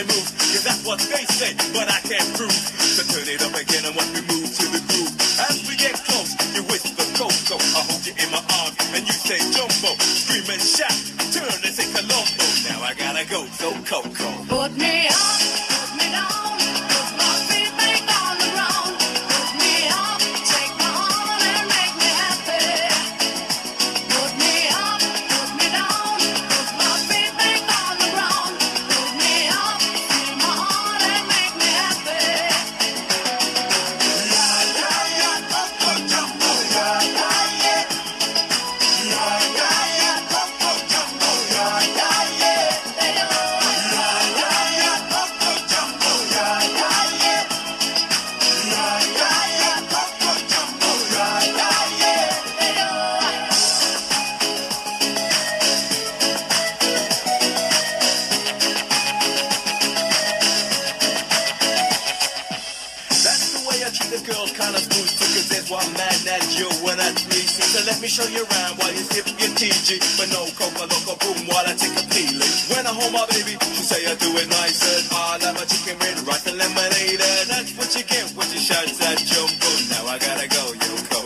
they move, cause that's what they say, but I can't prove. So turn it up again and watch me move to the groove. As we get close, you whisper Coco. I hold you in my arms and you say Jumbo. Scream and shout, turn and say Colombo. Now I gotta go, so Coco. Put me way I girl, kinda smooth, because there's one man that you wanna please. So let me show you around while you sip your TG. But no coca loco boom while I take a peeling. When I hold my baby, she say I do it nice and I love my chicken with rice and lemonade. That's what you get when you shout that jumbo. Now I gotta go, yo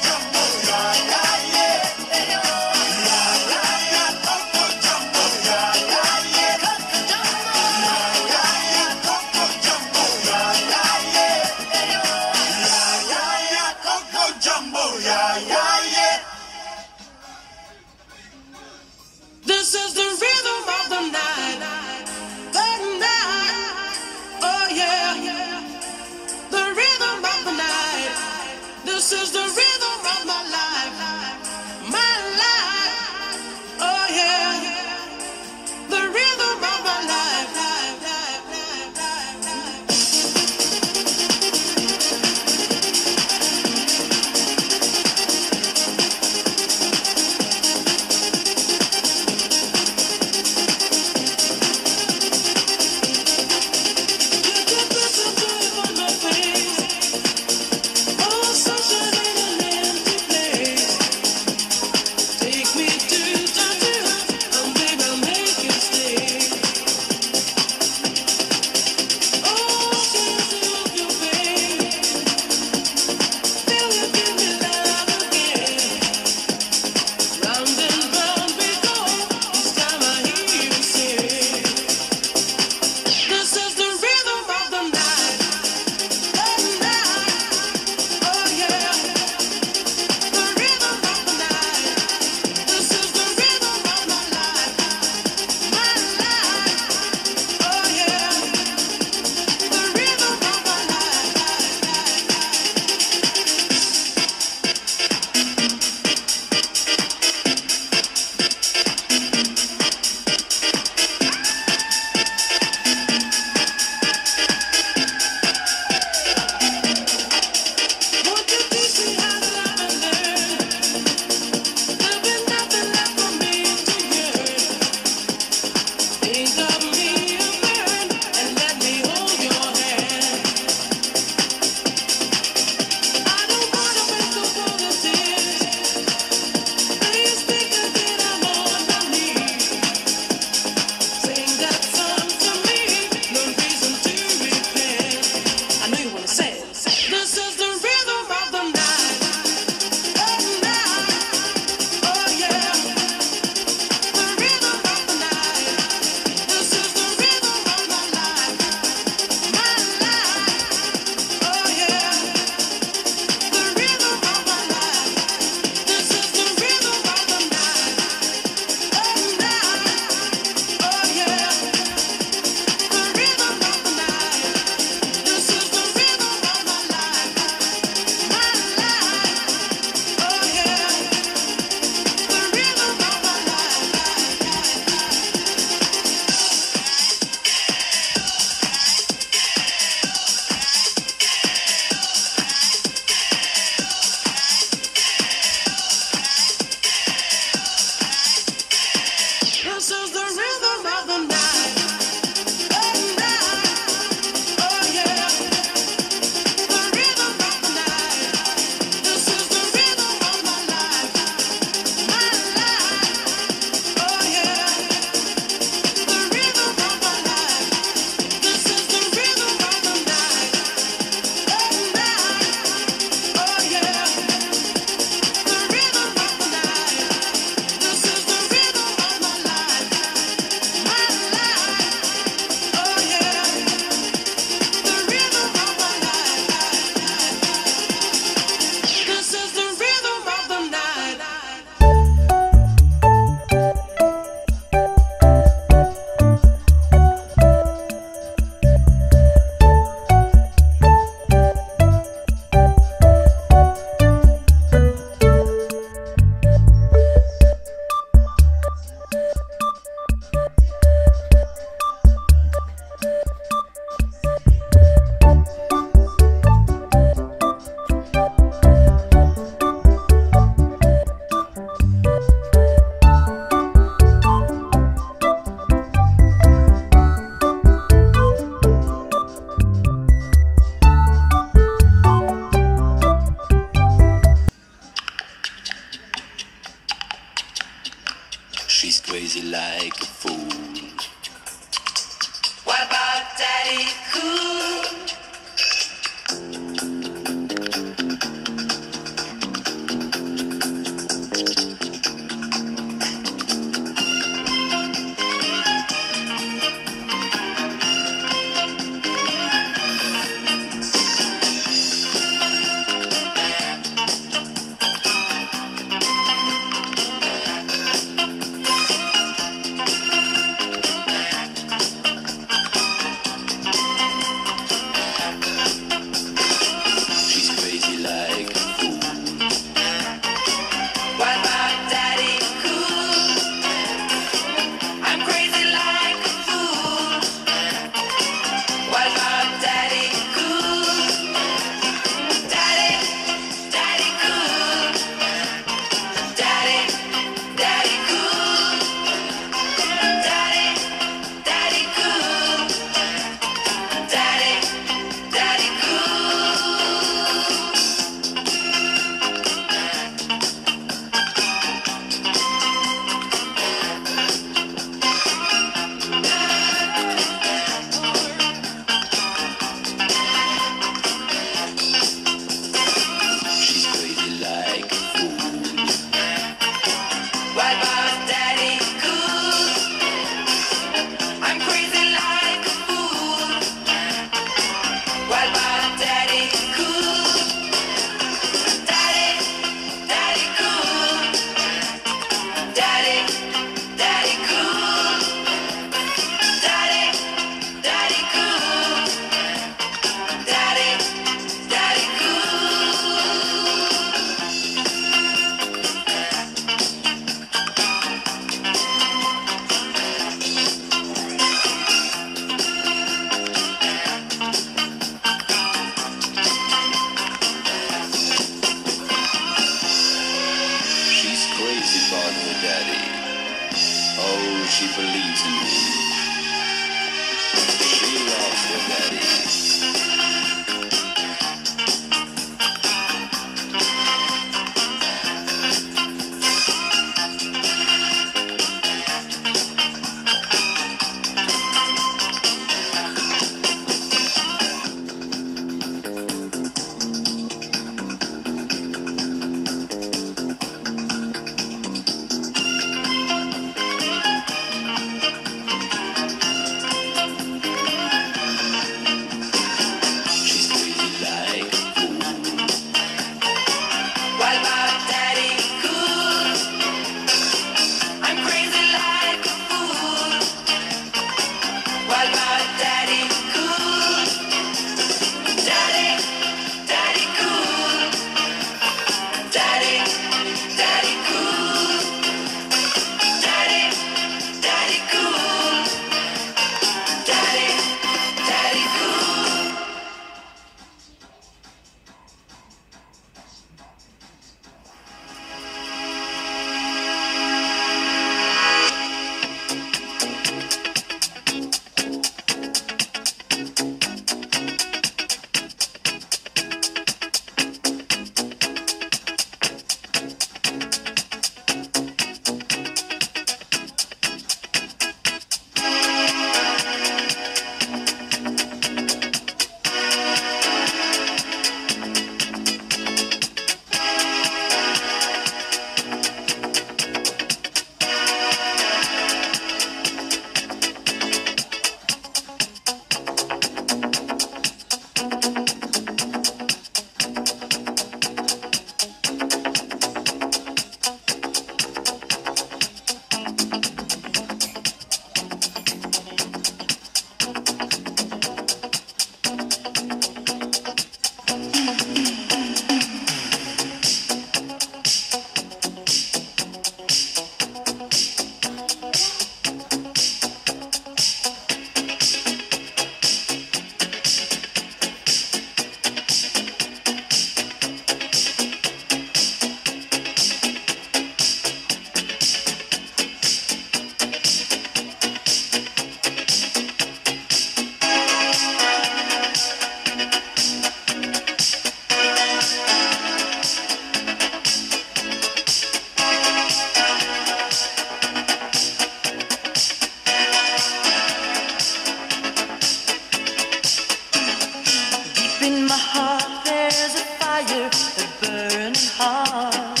heart, there's a fire, a burning heart.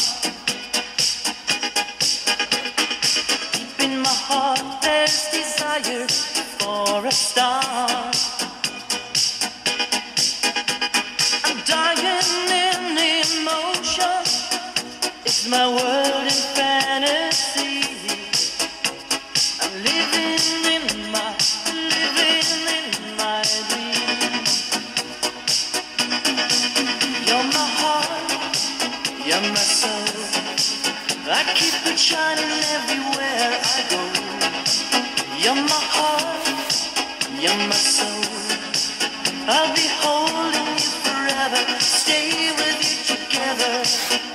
Deep in my heart, there's desire for a star. Shining everywhere I go. You're my heart, you're my soul. I'll be holding you forever, stay with you together.